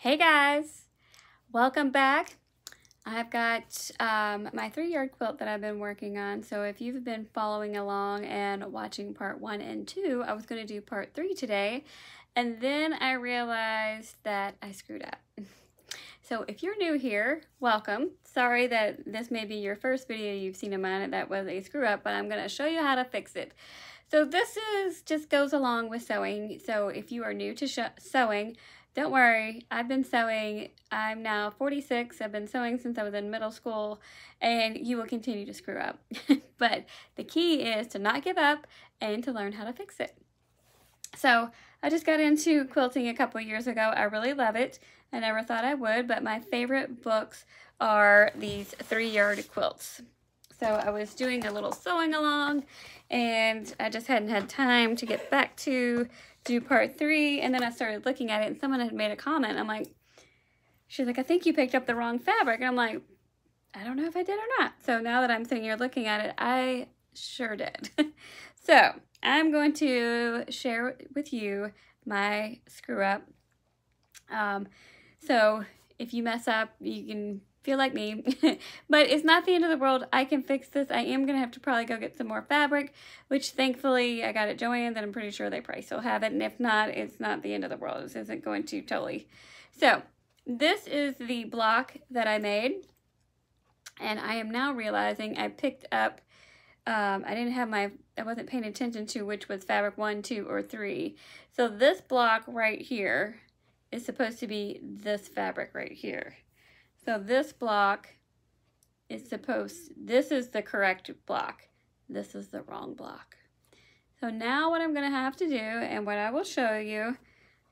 Hey guys, welcome back. I've got um, my three yard quilt that I've been working on. So if you've been following along and watching part one and two, I was going to do part three today. And then I realized that I screwed up. So if you're new here, welcome. Sorry that this may be your first video you've seen of mine that was a screw up, but I'm going to show you how to fix it. So this is just goes along with sewing. So if you are new to sewing, don't worry, I've been sewing. I'm now 46. I've been sewing since I was in middle school, and you will continue to screw up. but the key is to not give up and to learn how to fix it. So I just got into quilting a couple years ago. I really love it. I never thought I would, but my favorite books are these three-yard quilts. So I was doing a little sewing along, and I just hadn't had time to get back to do part three. And then I started looking at it and someone had made a comment. I'm like, she's like, I think you picked up the wrong fabric. And I'm like, I don't know if I did or not. So now that I'm sitting here looking at it, I sure did. so I'm going to share with you my screw up. Um, so if you mess up, you can feel like me. but it's not the end of the world. I can fix this. I am going to have to probably go get some more fabric, which thankfully I got at Joann's and I'm pretty sure they probably still have it. And if not, it's not the end of the world. This isn't going to totally. So this is the block that I made. And I am now realizing I picked up, um, I didn't have my, I wasn't paying attention to which was fabric one, two, or three. So this block right here is supposed to be this fabric right here. So this block is supposed, this is the correct block. This is the wrong block. So now what I'm going to have to do and what I will show you,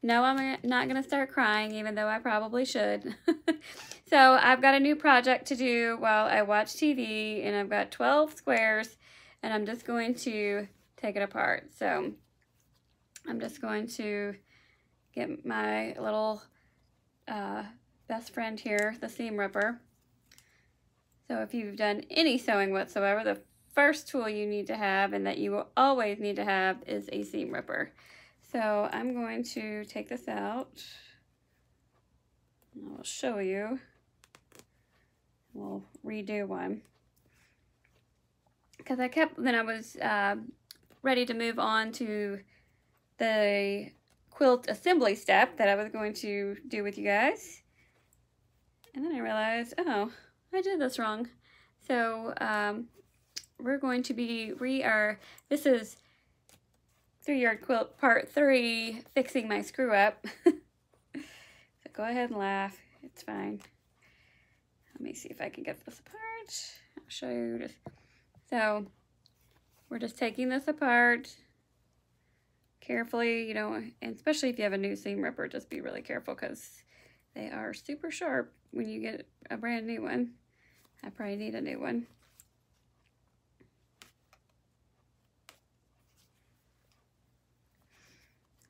no, I'm not going to start crying even though I probably should. so I've got a new project to do while I watch TV and I've got 12 squares and I'm just going to take it apart. So I'm just going to get my little uh, best friend here, the seam ripper. So if you've done any sewing whatsoever, the first tool you need to have and that you will always need to have is a seam ripper. So I'm going to take this out. I'll show you. We'll redo one. Because I kept, then I was uh, ready to move on to the quilt assembly step that I was going to do with you guys. And then I realized, oh, I did this wrong. So um, we're going to be, we are, this is three yard quilt part three, fixing my screw up. so go ahead and laugh, it's fine. Let me see if I can get this apart. I'll show you just, so we're just taking this apart carefully, you know, and especially if you have a new seam ripper, just be really careful because they are super sharp when you get a brand new one. I probably need a new one.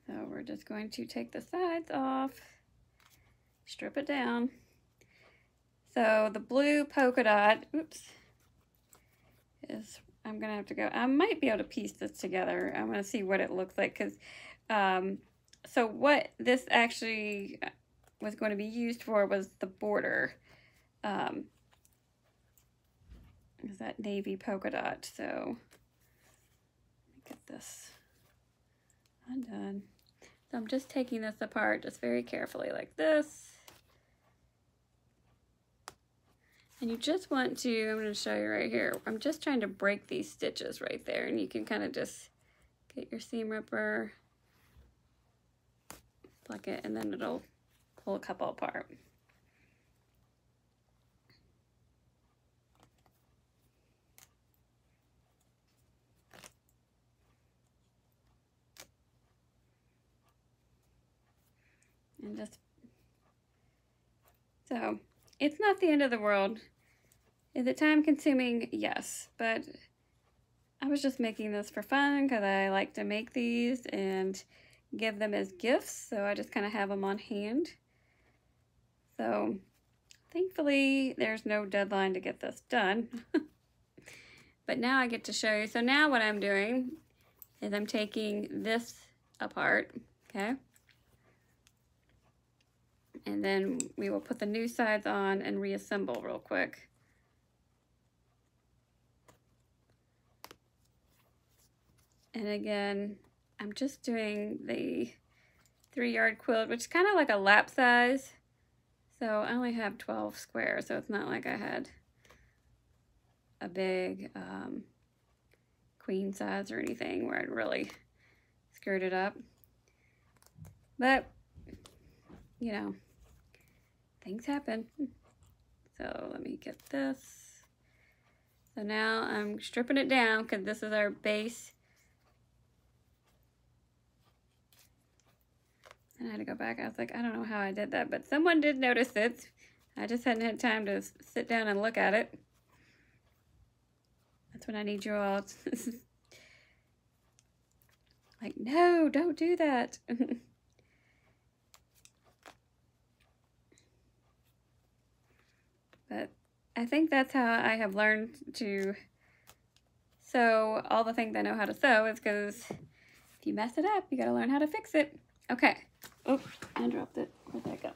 So we're just going to take the sides off, strip it down. So the blue polka dot, oops, is, I'm going to have to go, I might be able to piece this together. I'm going to see what it looks like because, um, so what this actually, was going to be used for was the border. Um, is that navy polka dot. So get this undone. So I'm just taking this apart just very carefully like this. And you just want to, I'm going to show you right here, I'm just trying to break these stitches right there. And you can kind of just get your seam ripper, pluck it, and then it'll pull a couple apart. And just, so it's not the end of the world. Is it time consuming? Yes, but I was just making this for fun because I like to make these and give them as gifts. So I just kind of have them on hand. So thankfully there's no deadline to get this done. but now I get to show you. So now what I'm doing is I'm taking this apart, okay? And then we will put the new sides on and reassemble real quick. And again, I'm just doing the three yard quilt, which is kind of like a lap size. So I only have 12 squares, so it's not like I had a big um, queen size or anything where I'd really screwed it up. But, you know, things happen. So let me get this. So now I'm stripping it down because this is our base And I had to go back. I was like, I don't know how I did that, but someone did notice it. I just hadn't had time to sit down and look at it. That's when I need you all. like, no, don't do that. but I think that's how I have learned to sew all the things I know how to sew is because if you mess it up, you got to learn how to fix it. Okay. Oh, I dropped it. Where'd that go?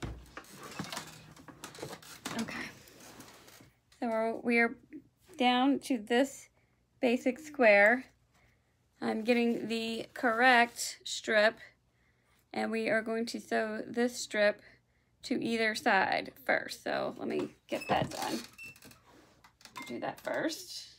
Okay. So we're down to this basic square. I'm getting the correct strip and we are going to sew this strip to either side first. So let me get that done. Do that first.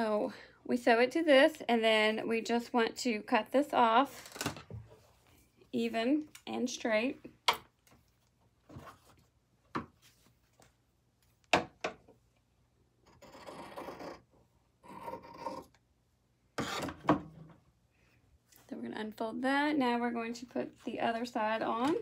So we sew it to this and then we just want to cut this off even and straight. So we're going to unfold that. Now we're going to put the other side on.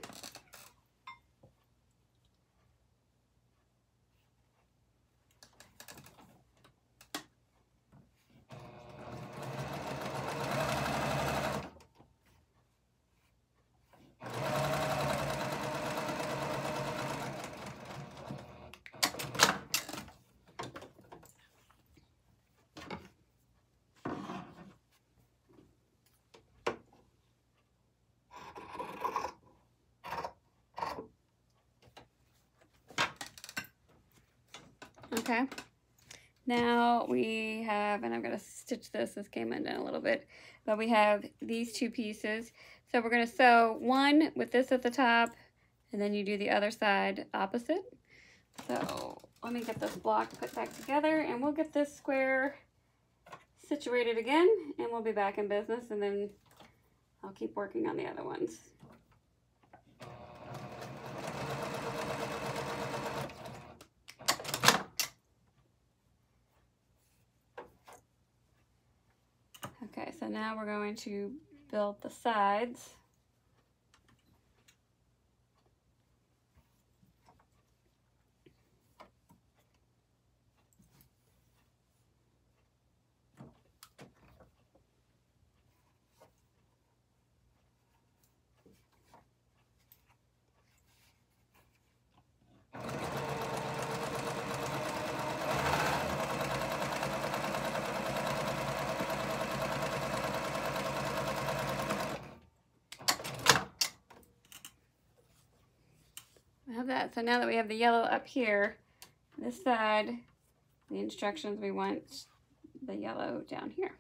Okay. Now we have, and I'm going to stitch this, this came undone a little bit, but we have these two pieces. So we're going to sew one with this at the top, and then you do the other side opposite. So let me get this block put back together, and we'll get this square situated again, and we'll be back in business, and then I'll keep working on the other ones. Okay, so now we're going to build the sides. That. So now that we have the yellow up here, this side, the instructions, we want the yellow down here.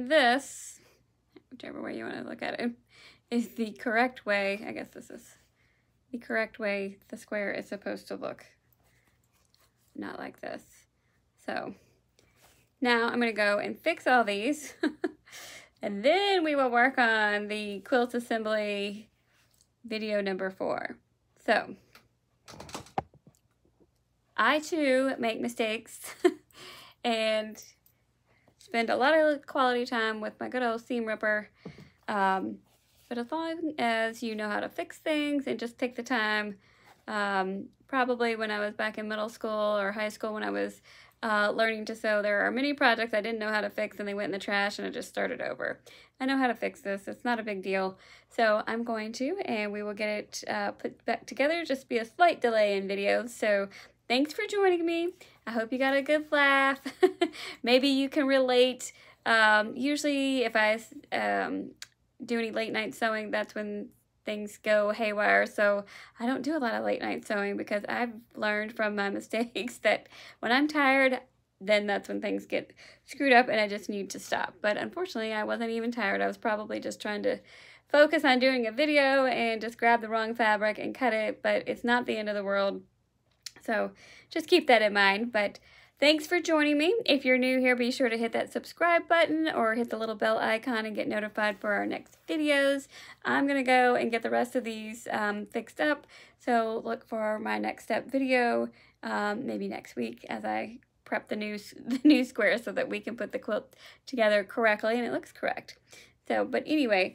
And this, whichever way you want to look at it, is the correct way, I guess this is the correct way the square is supposed to look. Not like this. So now I'm going to go and fix all these. and then we will work on the quilt assembly video number four. So I too make mistakes and spend a lot of quality time with my good old seam ripper. Um, but as long as you know how to fix things and just take the time, um, probably when I was back in middle school or high school when I was uh, learning to sew, there are many projects I didn't know how to fix and they went in the trash and I just started over. I know how to fix this. It's not a big deal. So I'm going to, and we will get it uh, put back together. Just be a slight delay in videos. So thanks for joining me. I hope you got a good laugh. Maybe you can relate. Um, usually if I um, do any late night sewing, that's when things go haywire. So I don't do a lot of late night sewing because I've learned from my mistakes that when I'm tired, then that's when things get screwed up and I just need to stop. But unfortunately, I wasn't even tired. I was probably just trying to focus on doing a video and just grab the wrong fabric and cut it, but it's not the end of the world. So just keep that in mind. But Thanks for joining me. If you're new here, be sure to hit that subscribe button or hit the little bell icon and get notified for our next videos. I'm going to go and get the rest of these um, fixed up, so look for my next step video um, maybe next week as I prep the new, the new square so that we can put the quilt together correctly and it looks correct. So, but anyway,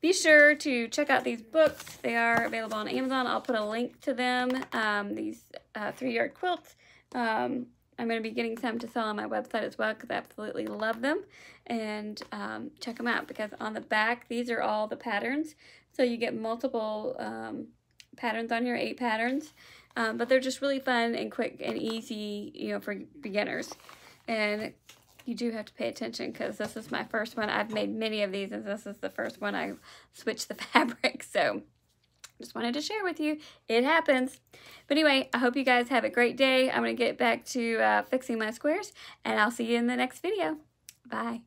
be sure to check out these books. They are available on Amazon. I'll put a link to them, um, these uh, three-yard quilts. Um, I'm going to be getting some to sell on my website as well because I absolutely love them. And um, check them out because on the back, these are all the patterns. So you get multiple um, patterns on here, eight patterns. Um, but they're just really fun and quick and easy, you know, for beginners. And you do have to pay attention because this is my first one. I've made many of these and this is the first one I switched the fabric. So just wanted to share with you. It happens. But anyway, I hope you guys have a great day. I'm going to get back to uh, fixing my squares, and I'll see you in the next video. Bye.